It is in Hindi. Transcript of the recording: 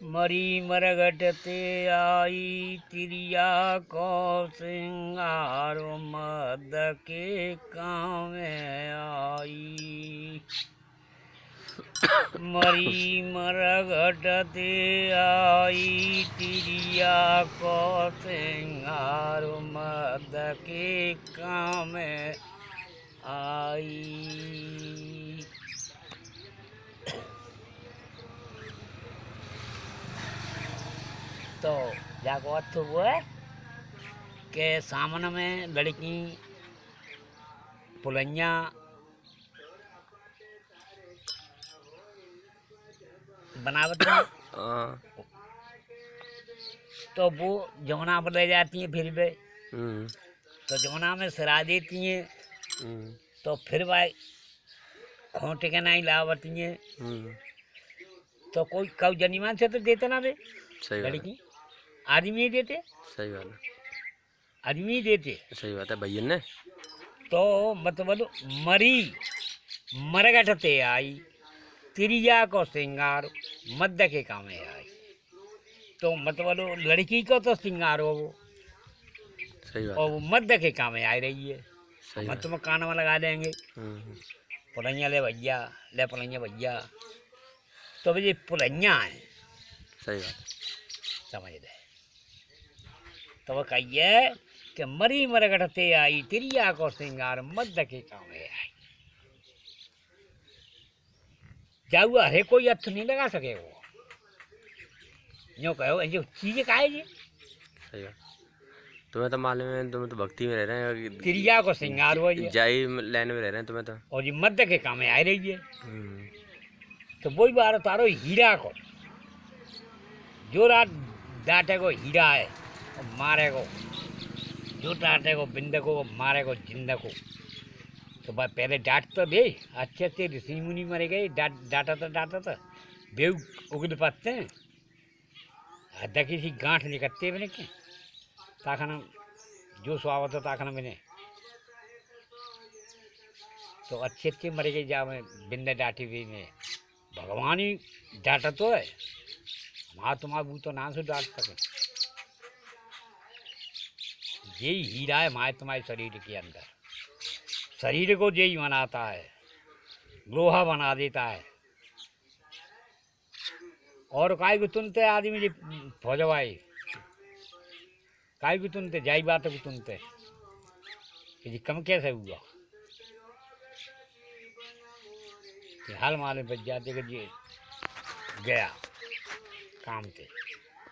मरी मरघट ते आई तिरिया को सिंगार मद के काम आई। मरी मरघट ते आई तिरिया को सिंगार मद के काम आई। तो जाको अर्थ वो है कि सामने में लड़की पुलैया बनावट में हाँ। तो वो जमुना पर ले जाती हैं फिर वे। हम्म, तो जमुना में सरा देती हैं। हम्म, तो फिर भाई खोटे के नहीं लावती हैं। हम्म, तो कोई कब जनीमान से तो देते ना है। लड़की? आदमी देते? सही बात है। आदमी देते? सही बात है भैया ने। तो मतलब मरी मरगटते आई तिरिया को श्रृंगार मध्य के कामे आई। तो मतलब लड़की को तो श्रृंगार हो वो सही बात और वो मध्य के कामे आ रही है। सही मत में कान में लगा देंगे। हम्म, पुलैया ले भैया ले पुलैया भैया। तो भाई ये पुलैया है। सही बात समझ दे तो वो कहिए कि मरी मरगटते आई तिरिया को श्रृंगार मध्य के कामे आई जाऊ हरे कोई अर्थ नहीं लगा सके वो यो कहो जो चीज़ें काहे जी सही तुम्हें तो मालूम है तुम तो भक्ति में रह रहे हैं तिरिया को श्रृंगार हो जाई लाइन में रह रहे हैं तुम्हें तो और ये मध्य के कामे आ रही है तो वही बार तारो हीरा को जो रात डाटे को हीरा है को जो डांटे को बिंद को मारे को जिंद को तो भाई पहले डांट तो दे, अच्छे अच्छे ऋषि मुनि मरे गए, डांट, डांटा तो डांटा तो। बेव उगल पाते हैं। अद्धा किसी गांठ निकलते बने के? ताखना जो स्वागत है ताखना मैंने। तो अच्छे अच्छे मरे गए जा मैं बिंद डांटी हुई में भगवान ही डांटा तो है। हमारा तुम्हारा तो ना से डांट सके। यही हीरा है हमारे तुम्हारे शरीर के अंदर। शरीर को यही बनाता है, लोहा बना देता है। और काय को तुनते आदमी जी फौजवाई काय को तुनते? जाई बात को तुनते? कि जी कम कैसे हुआ? हाल माले बच जाते जी गया काम पे।